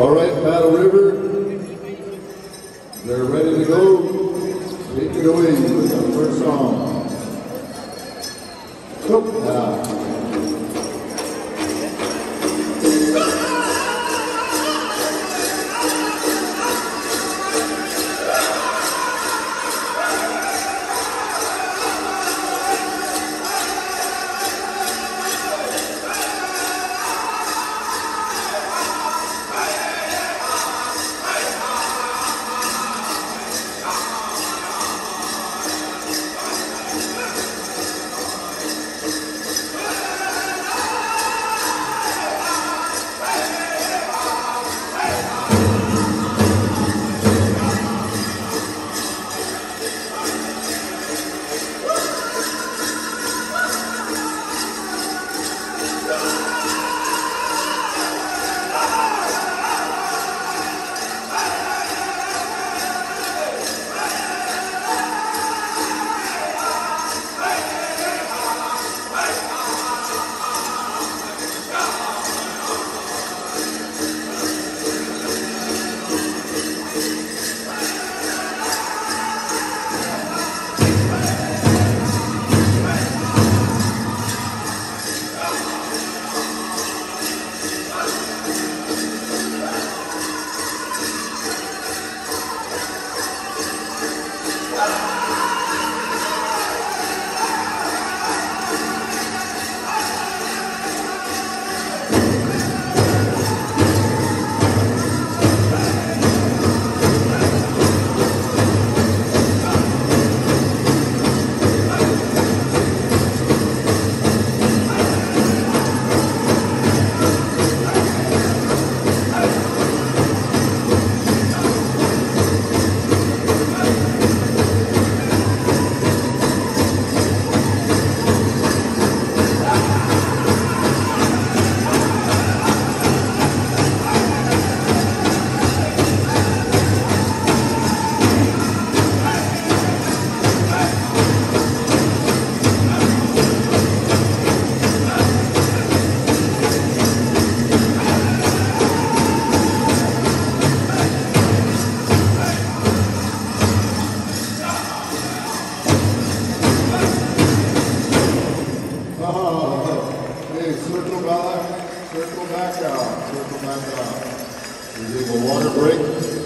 All right, Battle River, they're ready to go. Take it away with the first song. Cook now. Ah. Hey, circle back, circle back out, circle back out. We give a water break.